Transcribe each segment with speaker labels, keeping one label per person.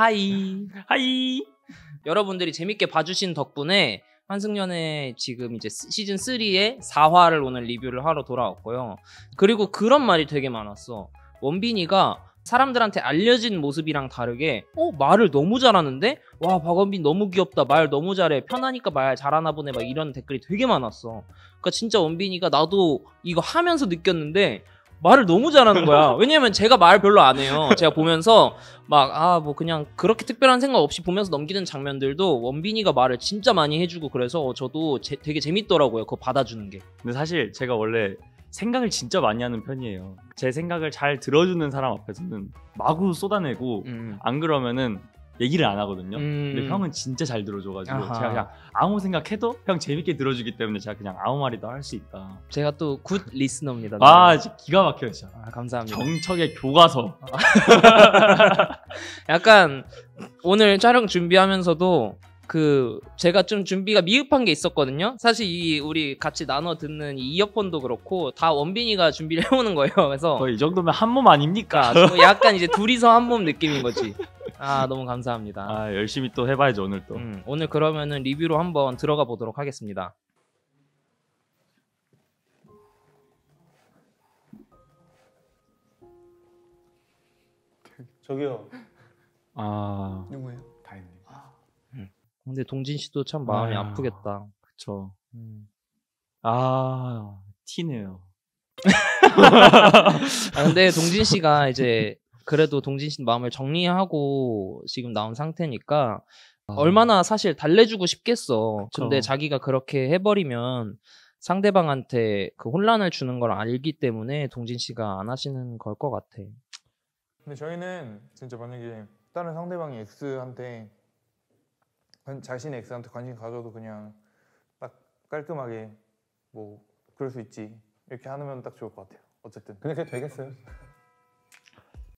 Speaker 1: Hi. Hi.
Speaker 2: 여러분들이 재밌게 봐주신 덕분에 환승연애 지금 이제 시즌 3의 4화를 오늘 리뷰를 하러 돌아왔고요. 그리고 그런 말이 되게 많았어. 원빈이가 사람들한테 알려진 모습이랑 다르게 어 말을 너무 잘하는데 와 박원빈 너무 귀엽다 말 너무 잘해 편하니까 말 잘하나 보네 막 이런 댓글이 되게 많았어 그러니까 진짜 원빈이가 나도 이거 하면서 느꼈는데 말을 너무 잘하는 거야 왜냐면 제가 말 별로 안 해요 제가 보면서 막 아 뭐 그냥 그렇게 특별한 생각 없이 보면서 넘기는 장면들도 원빈이가 말을 진짜 많이 해주고 그래서 저도 제- 되게 재밌더라고요 그거 받아주는 게
Speaker 1: 근데 사실 제가 원래 생각을 진짜 많이 하는 편이에요. 제 생각을 잘 들어주는 사람 앞에서는 마구 쏟아내고
Speaker 2: 음.
Speaker 1: 안 그러면은 얘기를 안 하거든요.
Speaker 2: 음.
Speaker 1: 근데 형은 진짜 잘 들어줘가지고
Speaker 2: 아하.
Speaker 1: 제가 그냥 아무 생각해도 형 재밌게 들어주기 때문에 제가 그냥 아무 말이나 할 수 있다.
Speaker 2: 제가 또 good listener입니다
Speaker 1: 아 진짜 기가 막혀요 진짜.
Speaker 2: 아, 감사합니다
Speaker 1: 정척의 교과서.
Speaker 2: 약간 오늘 촬영 준비하면서도 그 제가 좀 준비가 미흡한 게 있었거든요. 사실 이 우리 같이 나눠 듣는 이 이어폰도 그렇고 다 원빈이가 준비를 해오는 거예요. 그래서
Speaker 1: 거의 이 정도면 한 몸 아닙니까?
Speaker 2: 그러니까 좀 약간 이제 둘이서 한 몸 느낌인 거지. 아 너무 감사합니다.
Speaker 1: 아 열심히 또 해봐야죠 오늘 또.
Speaker 2: 음, 오늘 그러면은 리뷰로 한번 들어가 보도록 하겠습니다.
Speaker 3: 저기요.
Speaker 1: 아
Speaker 3: 누구예요? 다현님.
Speaker 2: 근데 동진 씨도 참 마음이
Speaker 1: 아유.
Speaker 2: 아프겠다.
Speaker 1: 그쵸.
Speaker 2: 음.
Speaker 1: 아 티네요.
Speaker 2: 아, 근데 동진 씨가 이제 그래도 동진 씨 마음을 정리하고 지금 나온 상태니까 얼마나 사실 달래주고 싶겠어. 근데
Speaker 1: 그쵸.
Speaker 2: 자기가 그렇게 해버리면 상대방한테 그 혼란을 주는 걸 알기 때문에 동진 씨가 안 하시는 걸 것 같아.
Speaker 3: 근데 저희는 진짜 만약에 다른 상대방이 X한테 관- 자신의 X한테 관심 가져도 그냥 딱 깔끔하게 뭐 그럴 수 있지 이렇게 하면 딱 좋을 것 같아요. 어쨌든 근데 그게 되겠어요?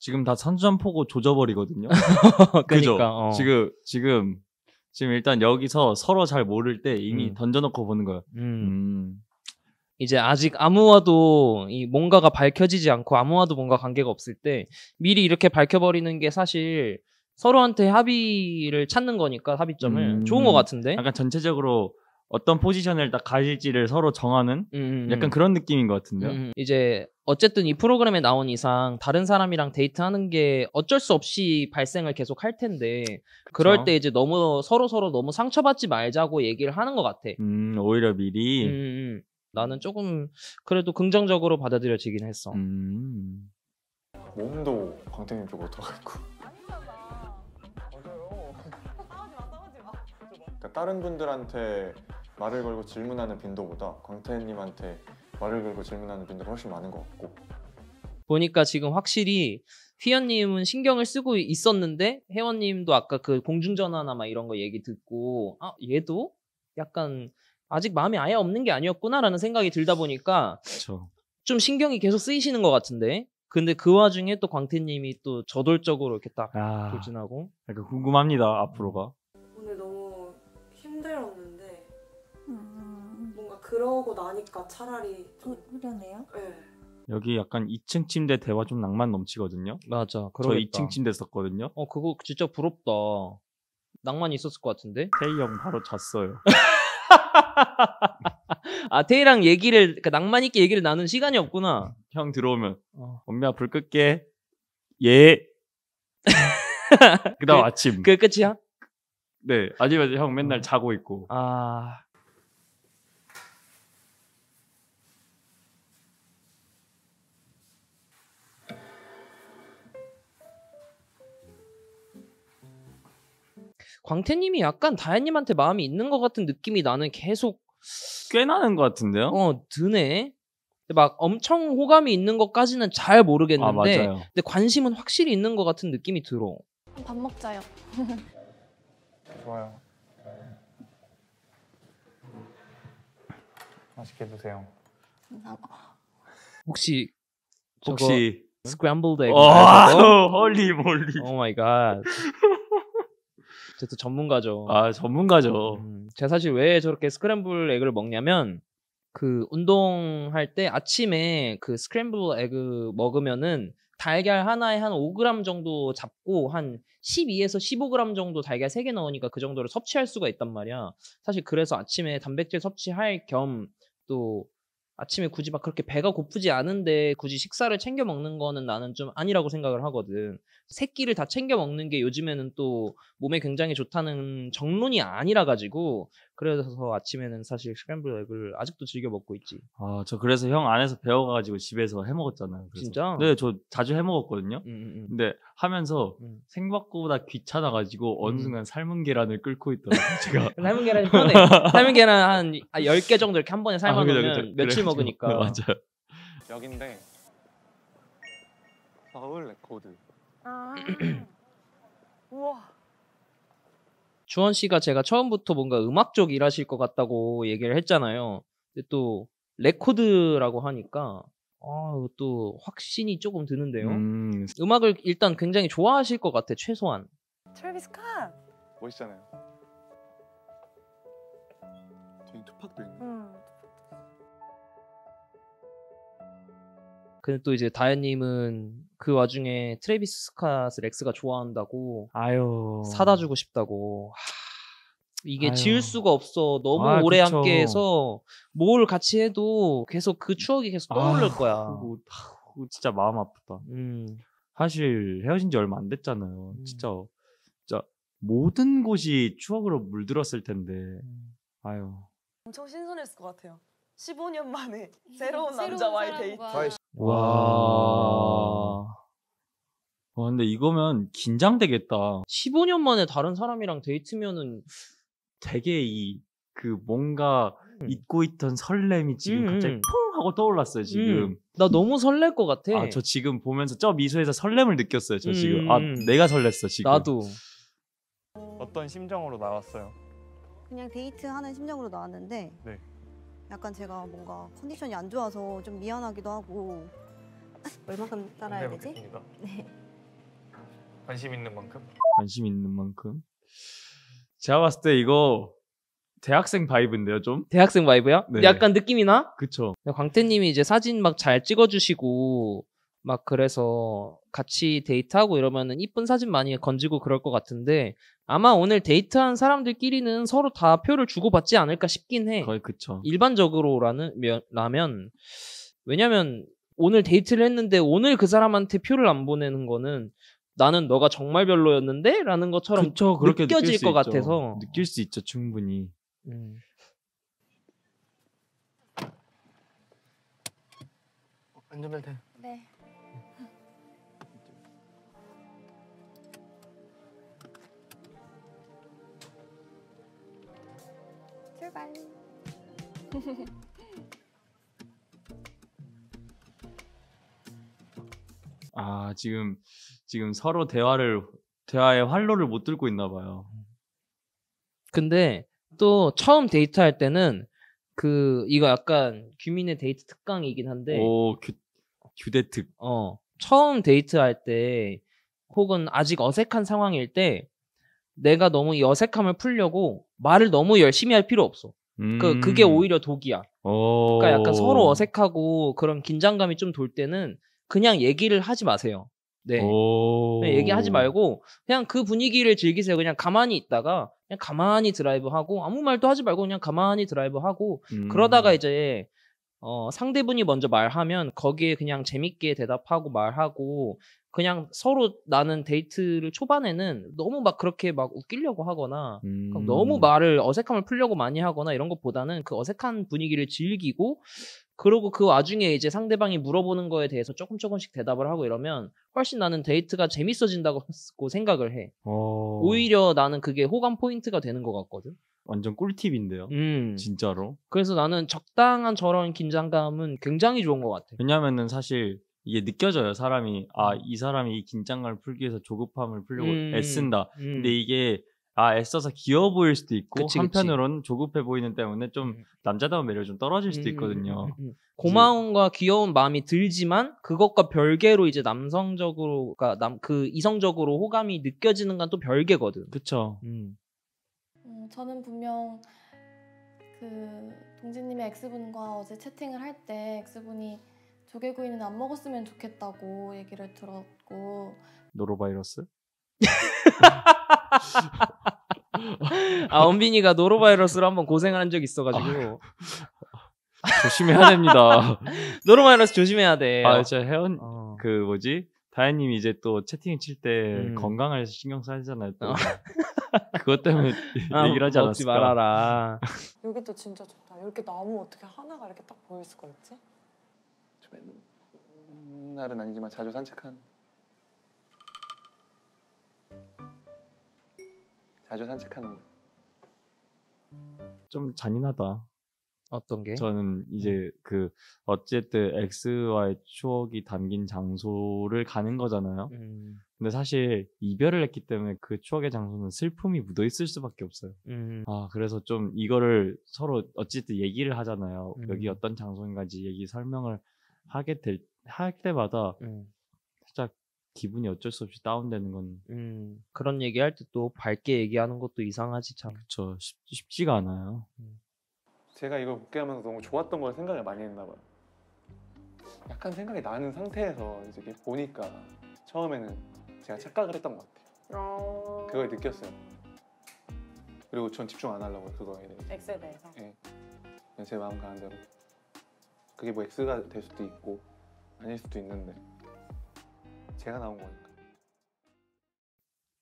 Speaker 1: 지금 다 선전 포고 조져버리거든요. 그죠?
Speaker 2: 그러니까 어.
Speaker 1: 지금 지금 지금 일단 여기서 서로 잘 모를 때 이미
Speaker 2: 음.
Speaker 1: 던져놓고 보는 거예요.
Speaker 2: 음.
Speaker 1: 음.
Speaker 2: 이제 아직 아무와도 이 뭔가가 밝혀지지 않고 아무와도 뭔가 관계가 없을 때 미리 이렇게 밝혀버리는 게 사실 서로한테 합의를 찾는 거니까 합의점을
Speaker 1: 음.
Speaker 2: 좋은 것 같은데.
Speaker 1: 약간 전체적으로 어떤 포지션을 딱 가질지를 서로 정하는
Speaker 2: 음, 음,
Speaker 1: 약간
Speaker 2: 음.
Speaker 1: 그런 느낌인 것 같은데요.
Speaker 2: 음, 이제 어쨌든 이 프로그램에 나온 이상 다른 사람이랑 데이트하는 게 어쩔 수 없이 발생을 계속 할 텐데 그럴
Speaker 1: 그쵸.
Speaker 2: 때 이제 너무 서로 서로 너무 상처받지 말자고 얘기를 하는 것 같아.
Speaker 1: 음, 오히려
Speaker 2: 음,
Speaker 1: 미리.
Speaker 2: 음. 나는 조금 그래도 긍정적으로 받아들여지긴 했어.
Speaker 1: 음.
Speaker 4: 몸도 광태님 쪽으로 들어가 있고 그러니까 다른 분들한테 말을 걸고 질문하는 빈도보다 광태님한테 말을 걸고 질문하는 빈도가 훨씬 많은 것 같고
Speaker 2: 보니까 지금 확실히 휘연님은 신경을 쓰고 있었는데 혜원님도 아까 그 공중전화나 막 이런 거 얘기 듣고 아 얘도 약간 아직 마음이 아예 없는 게 아니었구나라는 생각이 들다 보니까
Speaker 1: 그렇죠.
Speaker 2: 좀 신경이 계속 쓰이시는 것 같은데 근데 그 와중에 또 광태님이 또 저돌적으로 이렇게 딱
Speaker 1: 아,
Speaker 2: 돌진하고
Speaker 1: 약간 궁금합니다 앞으로가.
Speaker 5: 오늘 너무 그러고 나니까 차라리 좀
Speaker 6: 후- 후련해요?
Speaker 5: 예.
Speaker 1: 여기 약간 2층 침대 대화 좀 낭만 넘치거든요.
Speaker 2: 맞아
Speaker 1: 저
Speaker 2: 그러겠다
Speaker 1: 2층 침대 썼거든요.
Speaker 2: 어 그거 진짜 부럽다 낭만 있었을 것 같은데
Speaker 1: 태희 형 바로 잤어요.
Speaker 2: 아 태희랑 얘기를 그 낭만 있게 얘기를 나눈 시간이 없구나
Speaker 1: 형 들어오면
Speaker 2: 어.
Speaker 1: 엄미야 불 끌게. 예. 그다음 아침.
Speaker 2: 그게 끝이야?
Speaker 1: 네. 아니면 형 맨날
Speaker 2: 어.
Speaker 1: 자고 있고.
Speaker 2: 아 광태님이 약간 다현님한테 마음이 있는 것 같은 느낌이 나는 계속
Speaker 1: 꽤 나는 것 같은데요?
Speaker 2: 어 드네. 막 엄청 호감이 있는 것까지는 잘 모르겠는데,
Speaker 1: 아 맞아요.
Speaker 2: 근데 관심은 확실히 있는 것 같은 느낌이 들어.
Speaker 6: 밥 먹자요.
Speaker 3: 좋아요. 맛있게 드세요.
Speaker 6: 감사합니다.
Speaker 2: 혹시
Speaker 1: 혹시
Speaker 2: 스크램블드 에그?
Speaker 1: 어, holy
Speaker 2: moly. Oh my god. 제또 전문가죠.
Speaker 1: 아 전문가죠.
Speaker 2: 음, 제가 사실 왜 저렇게 스크램블 에그를 먹냐면 그 운동할 때 아침에 그 스크램블 에그 먹으면은 달걀 하나에 한 5g 정도 잡고 한 12에서 15g 정도 달걀 3개 넣으니까 그 정도를 섭취할 수가 있단 말이야. 사실 그래서 아침에 단백질 섭취할 겸 또 아침에 굳이 막 그렇게 배가 고프지 않은데 굳이 식사를 챙겨 먹는 거는 나는 좀 아니라고 생각을 하거든. 세 끼를 다 챙겨 먹는 게 요즘에는 또 몸에 굉장히 좋다는 정론이 아니라 가지고 그래서 아침에는 사실 스크램블 에그를 아직도 즐겨 먹고 있지.
Speaker 1: 아, 저 그래서 형 안에서 배워가지고 집에서 해 먹었잖아요. 그래서.
Speaker 2: 진짜?
Speaker 1: 네, 저 자주 해 먹었거든요.
Speaker 2: 음, 음, 음.
Speaker 1: 근데 하면서
Speaker 2: 음.
Speaker 1: 생각보다 귀찮아가지고 어느
Speaker 2: 음.
Speaker 1: 순간 삶은 계란을 끓고 있더라고요. 제가.
Speaker 2: 삶은 계란이 편해. 삶은 계란 한 10개 정도 이렇게 한 번에 삶아
Speaker 1: 아, 그죠,
Speaker 2: 놓으면
Speaker 1: 그죠.
Speaker 2: 며칠
Speaker 1: 그래가지고.
Speaker 2: 먹으니까.
Speaker 1: 네, 맞아요.
Speaker 4: 여긴데 서울 레코드
Speaker 7: 아. 우와.
Speaker 2: 주원 씨가 제가 처음부터 뭔가 음악 쪽 일하실 것 같다고 얘기를 했잖아요. 근데 또 레코드라고 하니까 아, 또 확신이 조금 드는데요.
Speaker 1: 음,
Speaker 2: 음악을 일단 굉장히 좋아하실 것 같아 최소한.
Speaker 7: 트래비스 스캇.
Speaker 4: 멋있잖아요. 뒤에 투팍도 있
Speaker 2: 근데 또 이제 다현님은 그 와중에 트래비스 스캇을 렉스가 좋아한다고
Speaker 1: 아유.
Speaker 2: 사다 주고 싶다고. 하, 이게
Speaker 1: 아유.
Speaker 2: 지울 수가 없어. 너무
Speaker 1: 아,
Speaker 2: 오래
Speaker 1: 그쵸.
Speaker 2: 함께해서 뭘 같이 해도 계속 그 추억이 계속 떠오를
Speaker 1: 아,
Speaker 2: 거야.
Speaker 1: 그거, 그거 진짜 마음 아프다.
Speaker 2: 음.
Speaker 1: 사실 헤어진 지 얼마 안 됐잖아요.
Speaker 2: 음.
Speaker 1: 진짜, 진짜 모든 곳이 추억으로 물들었을 텐데.
Speaker 2: 음.
Speaker 1: 아유.
Speaker 7: 엄청 신선했을 것 같아요. 15년 만에 새로운
Speaker 6: 새로운
Speaker 7: 남자와의 데이트.
Speaker 1: 와. 와, 근데 이거면 긴장되겠다.
Speaker 2: 15년 만에 다른 사람이랑 데이트면은
Speaker 1: 되게 이, 그 뭔가
Speaker 2: 음.
Speaker 1: 잊고 있던 설렘이 지금
Speaker 2: 음,
Speaker 1: 갑자기
Speaker 2: 음.
Speaker 1: 퐁 하고 떠올랐어요, 지금.
Speaker 2: 음, 나 너무 설렐 것 같아.
Speaker 1: 아, 저 지금 보면서 저 미소에서 설렘을 느꼈어요, 저 지금. 아,
Speaker 2: 음.
Speaker 1: 내가 설렜어, 지금.
Speaker 2: 나도.
Speaker 3: 어떤 심정으로 나왔어요?
Speaker 8: 그냥 데이트하는 심정으로 나왔는데
Speaker 3: 네.
Speaker 8: 약간 제가 뭔가 컨디션이 안 좋아서 좀 미안하기도 하고 얼마큼 따라야 되지? 네.
Speaker 3: 관심 있는 만큼?
Speaker 1: 관심 있는 만큼. 제가 봤을 때 이거 대학생 바이브인데요, 좀?
Speaker 2: 대학생 바이브야?
Speaker 1: 네.
Speaker 2: 약간 느낌이 나?
Speaker 1: 그쵸.
Speaker 2: 광태님이 이제 사진 막 잘 찍어주시고 막 그래서 같이 데이트하고 이러면은 이쁜 사진 많이 건지고 그럴 것 같은데 아마 오늘 데이트한 사람들끼리는 서로 다 표를 주고받지 않을까 싶긴 해.
Speaker 1: 거의 그쵸.
Speaker 2: 일반적으로라는 면- 라면 왜냐면 오늘 데이트를 했는데 오늘 그 사람한테 표를 안 보내는 거는 나는 너가 정말 별로였는데? 라는 것처럼
Speaker 1: 그쵸, 그렇게
Speaker 2: 느껴질 것
Speaker 1: 있죠.
Speaker 2: 같아서.
Speaker 1: 느낄 수 있죠, 충분히.
Speaker 2: 음.
Speaker 3: 안전벨트.
Speaker 6: 출발.
Speaker 1: 아, 지금, 지금 서로 대화를, 대화의 활로를 못 들고 있나 봐요.
Speaker 2: 근데 또 처음 데이트할 때는 그 이거 약간 규민의 데이트 특강이긴 한데
Speaker 1: 오, 규, 규대특.
Speaker 2: 어 처음 데이트할 때 혹은 아직 어색한 상황일 때 내가 너무 이 어색함을 풀려고 말을 너무 열심히 할 필요 없어. 그 그게
Speaker 1: 음.
Speaker 2: 오히려 독이야.
Speaker 1: 오.
Speaker 2: 그러니까 약간 서로 어색하고 그런 긴장감이 좀 돌 때는 그냥 얘기를 하지 마세요. 네.
Speaker 1: 오.
Speaker 2: 그냥 얘기하지 말고 그냥 그 분위기를 즐기세요. 그냥 가만히 있다가 그냥 가만히 드라이브 하고 아무 말도 하지 말고 그냥 가만히 드라이브 하고
Speaker 1: 음.
Speaker 2: 그러다가 이제 어, 상대분이 먼저 말하면 거기에 그냥 재밌게 대답하고 말하고 그냥 서로 나는 데이트를 초반에는 너무 막 그렇게 막 웃기려고 하거나
Speaker 1: 음.
Speaker 2: 너무 말을 어색함을 풀려고 많이 하거나 이런 것보다는 그 어색한 분위기를 즐기고 그러고 그 와중에 이제 상대방이 물어보는 거에 대해서 조금 조금씩 대답을 하고 이러면 훨씬 나는 데이트가 재밌어진다고 생각을 해.
Speaker 1: 어.
Speaker 2: 오히려 나는 그게 호감 포인트가 되는 것 같거든.
Speaker 1: 완전 꿀팁인데요.
Speaker 2: 음.
Speaker 1: 진짜로.
Speaker 2: 그래서 나는 적당한 저런 긴장감은 굉장히 좋은 것 같아.
Speaker 1: 왜냐면은 사실 이게 느껴져요. 사람이 아,
Speaker 2: 음.
Speaker 1: 이 사람이 이 긴장감을 풀기 위해서 조급함을 풀려고
Speaker 2: 음.
Speaker 1: 애쓴다.
Speaker 2: 음.
Speaker 1: 근데 이게 아, 애써서 귀여워 보일 수도 있고
Speaker 2: 그치, 그치.
Speaker 1: 한편으로는 조급해 보이는 때문에 좀
Speaker 2: 음.
Speaker 1: 남자다운 매력이 좀 떨어질 수도
Speaker 2: 음,
Speaker 1: 있거든요.
Speaker 2: 음. 고마움과 귀여운 마음이 들지만 그것과 별개로 이제 남성적으로 그러니까 남 그 이성적으로 호감이 느껴지는 건 또 별개거든.
Speaker 1: 그쵸.
Speaker 2: 음.
Speaker 6: 음, 저는 분명 그 동진님의 X분과 어제 채팅을 할 때 X분이 조개구이는 안 먹었으면 좋겠다고 얘기를 들었고
Speaker 1: 노로바이러스?
Speaker 2: 아 원빈이가 노로바이러스로 한번 고생한 적 있어가지고
Speaker 1: 조심해야 됩니다.
Speaker 2: 노로바이러스 조심해야 돼.
Speaker 1: 아, 진짜 혜원
Speaker 2: 어.
Speaker 1: 그 뭐지? 다혜님이 이제 또 채팅 칠때
Speaker 2: 음.
Speaker 1: 건강을 신경 써야잖아요. 또.
Speaker 2: 어.
Speaker 1: 그것 때문에
Speaker 2: 아,
Speaker 1: 얘기를 하지
Speaker 2: 먹지
Speaker 1: 않았을까?
Speaker 2: 말아라.
Speaker 7: 여기도 진짜 좋다. 이렇게 나무 어떻게 하나가 이렇게 딱 보일 수가 있지?
Speaker 4: 날은 아니지만 자주 산책한 자주 산책하는
Speaker 1: 좀 잔인하다.
Speaker 2: 어떤 게?
Speaker 1: 저는 이제 그 어쨌든 X와의 추억이 담긴 장소를 가는 거잖아요.
Speaker 2: 음,
Speaker 1: 근데 사실 이별을 했기 때문에 그 추억의 장소는 슬픔이 묻어 있을 수밖에 없어요.
Speaker 2: 음,
Speaker 1: 아, 그래서 좀 이거를 서로 어쨌든 얘기를 하잖아요.
Speaker 2: 음.
Speaker 1: 여기 어떤 장소인가지 얘기 설명을 하게 될, 할 때마다
Speaker 2: 음,
Speaker 1: 살짝 기분이 어쩔 수 없이 다운되는 건
Speaker 2: 음. 그런 얘기할 때 또 밝게 얘기하는 것도 이상하지 참.
Speaker 1: 그쵸 쉽, 쉽지가 않아요.
Speaker 4: 제가 이걸 복귀 하면서 너무 좋았던 걸 생각을 많이 했나 봐요. 약간 생각이 나는 상태에서 이제 이렇게 보니까 처음에는 제가 착각을 했던 것 같아요.
Speaker 7: 어...
Speaker 4: 그걸 느꼈어요. 그리고 전 집중 안 하려고요 그거에 대해서.
Speaker 7: X에 대해서.
Speaker 4: 예. 제 마음 가는 대로. 그게 뭐 X가 될 수도 있고 아닐 수도 있는데 제가 나온 거니까.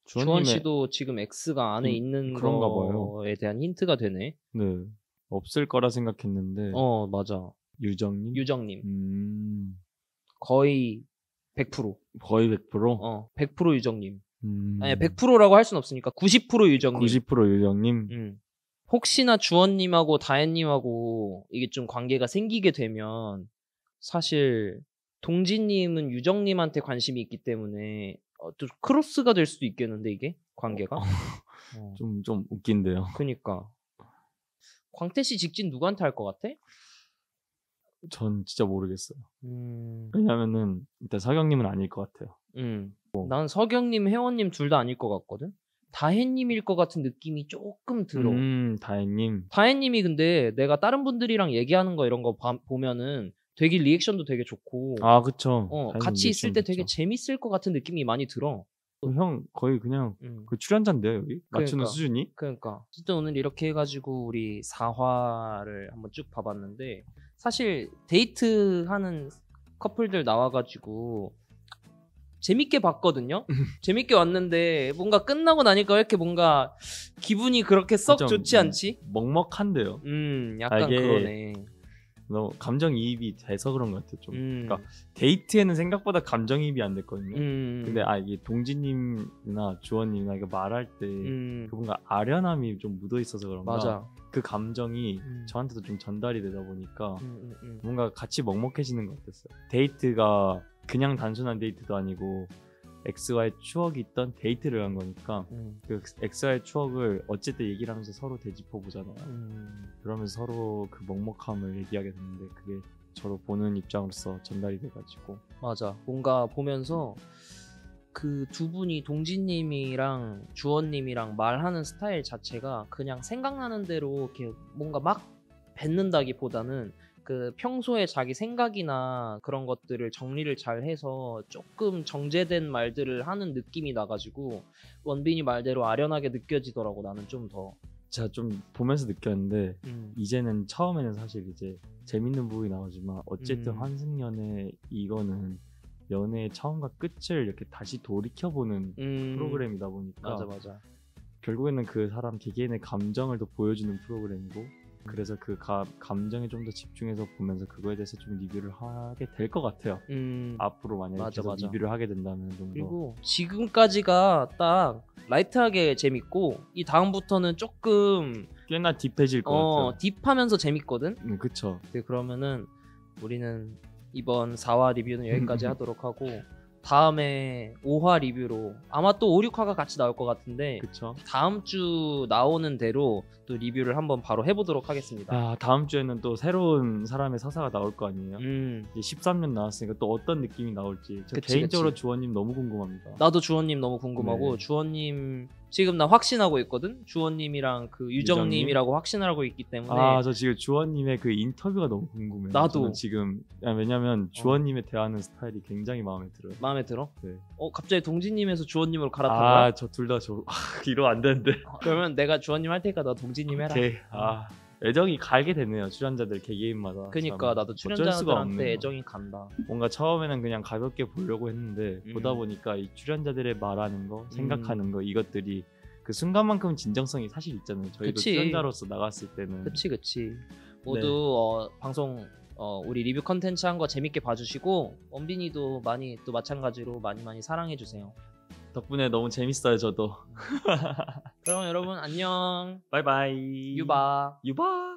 Speaker 2: 주원
Speaker 1: 주원님의-
Speaker 2: 씨도 지금 X가 안에
Speaker 1: 음,
Speaker 2: 있는
Speaker 1: 그런가
Speaker 2: 거에 대한 힌트가 되네.
Speaker 1: 네 없을 거라 생각했는데
Speaker 2: 어 맞아.
Speaker 1: 유정님
Speaker 2: 유정님
Speaker 1: 음,
Speaker 2: 거의 100%.
Speaker 1: 거의 100%.
Speaker 2: 어 100% 유정님.
Speaker 1: 음,
Speaker 2: 아니 100%라고 할 순 없으니까 90% 유정님.
Speaker 1: 90% 유정님.
Speaker 2: 음. 혹시나 주원님하고 다혜님하고 이게 좀 관계가 생기게 되면 사실 동진님은 유정님한테 관심이 있기 때문에 어, 또 크로스가 될 수도 있겠는데 이게 관계가. 어.
Speaker 1: 좀좀 웃긴데요.
Speaker 2: 그니까 광태 씨 직진 누구한테 할 것 같아?
Speaker 1: 전 진짜 모르겠어요.
Speaker 2: 음,
Speaker 1: 왜냐면은 일단 서경님은 아닐 것 같아요.
Speaker 2: 음. 난 서경님, 혜원님 둘 다 아닐 것 같거든. 다혜님일 것 같은 느낌이 조금 들어.
Speaker 1: 음, 다혜님.
Speaker 2: 다혜님이 근데 내가 다른 분들이랑 얘기하는 거 이런 거 봐- 보면은 되게 리액션도 되게 좋고,
Speaker 1: 아, 그쵸.
Speaker 2: 어, 같이 있을 때
Speaker 1: 리액션
Speaker 2: 되게. 재밌을 것 같은 느낌이 많이 들어.
Speaker 1: 형 거의 그냥
Speaker 2: 음.
Speaker 1: 그 출연자인데요 여기 맞추는
Speaker 2: 그러니까.
Speaker 1: 수준이.
Speaker 2: 그러니까 어쨌든 오늘 이렇게 해가지고 우리 4화를 한번 쭉 봐봤는데 사실 데이트하는 커플들 나와가지고 재밌게 봤거든요. 재밌게 왔는데 뭔가 끝나고 나니까 왜 이렇게 뭔가 기분이 그렇게 썩
Speaker 1: 좀,
Speaker 2: 좋지
Speaker 1: 음,
Speaker 2: 않지?
Speaker 1: 먹먹한데요.
Speaker 2: 음, 약간
Speaker 1: 아, 이게
Speaker 2: 그러네.
Speaker 1: 너무 감정이입이 돼서 그런 것 같아요. 좀
Speaker 2: 음,
Speaker 1: 그러니까 데이트에는 생각보다 감정이입이 안 됐거든요.
Speaker 2: 음,
Speaker 1: 근데 아 이게 동진님이나 주원님이나 이거 말할 때
Speaker 2: 음,
Speaker 1: 그 뭔가 아련함이 좀 묻어 있어서 그런가
Speaker 2: 맞아.
Speaker 1: 그 감정이
Speaker 2: 음.
Speaker 1: 저한테도 좀 전달이 되다 보니까
Speaker 2: 음, 음, 음.
Speaker 1: 뭔가 같이 먹먹해지는 것 같았어요. 데이트가 그냥 단순한 데이트도 아니고 X와의 추억이 있던 데이트를 한 거니까
Speaker 2: 음,
Speaker 1: 그 X와의 추억을 어쨌든 얘기를 하면서 서로 되짚어 보잖아요.
Speaker 2: 음.
Speaker 1: 그러면서 서로 그 먹먹함을 얘기하게 됐는데 그게 저로 보는 입장으로서 전달이 돼가지고
Speaker 2: 맞아. 뭔가 보면서 그 두 분이 동진님이랑 주원님이랑 말하는 스타일 자체가 그냥 생각나는 대로 이렇게 뭔가 막 뱉는다기보다는 그 평소에 자기 생각이나 그런 것들을 정리를 잘 해서 조금 정제된 말들을 하는 느낌이 나가지고 원빈이 말대로 아련하게 느껴지더라고 나는 좀 더.
Speaker 1: 제가 좀 보면서 느꼈는데
Speaker 2: 음.
Speaker 1: 이제는 처음에는 사실 이제 재밌는 부분이 나오지만 어쨌든
Speaker 2: 음.
Speaker 1: 환승연애 이거는 연애의 처음과 끝을 이렇게 다시 돌이켜보는
Speaker 2: 음.
Speaker 1: 프로그램이다 보니까
Speaker 2: 맞아 맞아.
Speaker 1: 결국에는 그 사람 개개인의 감정을 더 보여주는 프로그램이고 그래서 그 가- 감정에 좀 더 집중해서 보면서 그거에 대해서 좀 리뷰를 하게 될 것 같아요.
Speaker 2: 음.
Speaker 1: 앞으로 만약에
Speaker 2: 맞아,
Speaker 1: 계속
Speaker 2: 맞아.
Speaker 1: 리뷰를 하게 된다면 좀더
Speaker 2: 그리고 지금까지가 딱 라이트하게 재밌고 이 다음부터는 조금
Speaker 1: 꽤나 딥해질 것
Speaker 2: 어
Speaker 1: 같아요.
Speaker 2: 딥하면서 재밌거든.
Speaker 1: 음, 그쵸.
Speaker 2: 네, 그러면은 우리는 이번 4화 리뷰는 여기까지 하도록 하고 다음에 5화 리뷰로 아마 또 5, 6화가 같이 나올 것 같은데
Speaker 1: 그쵸.
Speaker 2: 다음 주 나오는 대로 또 리뷰를 한번 바로 해보도록 하겠습니다.
Speaker 1: 아 다음 주에는 또 새로운 사람의 서사가 나올 거 아니에요.
Speaker 2: 음,
Speaker 1: 이제 13년 나왔으니까 또 어떤 느낌이 나올지 저
Speaker 2: 그치,
Speaker 1: 개인적으로
Speaker 2: 그치.
Speaker 1: 주원님 너무 궁금합니다.
Speaker 2: 나도 주원님 너무 궁금하고
Speaker 1: 네.
Speaker 2: 주원님 지금 나 확신하고 있거든. 주원님이랑 그
Speaker 1: 유정님?
Speaker 2: 유정님이라고 확신하고 있기 때문에
Speaker 1: 아 저 지금 주원님의 그 인터뷰가 너무 궁금해요.
Speaker 2: 나도.
Speaker 1: 지금 아, 왜냐면 주원님의 대하는 스타일이 굉장히 마음에 들어요.
Speaker 2: 마음에 들어.
Speaker 1: 네.
Speaker 2: 어 갑자기 동진님에서 주원님으로 갈아탄 거야?
Speaker 1: 아저 둘 다 저 이러면 안 되는데.
Speaker 2: 그러면 내가 주원님 할 테니까 너 동진님 해라.
Speaker 1: 오케이. 아 애정이 갈게 됐네요. 출연자들 개개인마다.
Speaker 2: 그니까
Speaker 1: 참
Speaker 2: 나도 출연자들한테. 애정이 간다.
Speaker 1: 뭔가 처음에는 그냥 가볍게 보려고 했는데
Speaker 2: 음.
Speaker 1: 보다 보니까 이 출연자들의 말하는 거, 생각하는
Speaker 2: 음.
Speaker 1: 거 이것들이 그 순간만큼 진정성이 사실 있잖아요. 저희도
Speaker 2: 그치.
Speaker 1: 출연자로서 나갔을 때는
Speaker 2: 그치 그치. 모두
Speaker 1: 네.
Speaker 2: 어, 방송 어, 우리 리뷰 컨텐츠 한 거 재밌게 봐주시고 원빈이도 많이 또 마찬가지로 많이 많이 사랑해 주세요.
Speaker 1: 덕분에 너무 재밌어요. 저도.
Speaker 2: 그럼 여러분 안녕.
Speaker 1: 바이바이.
Speaker 2: 유바.
Speaker 1: 유바.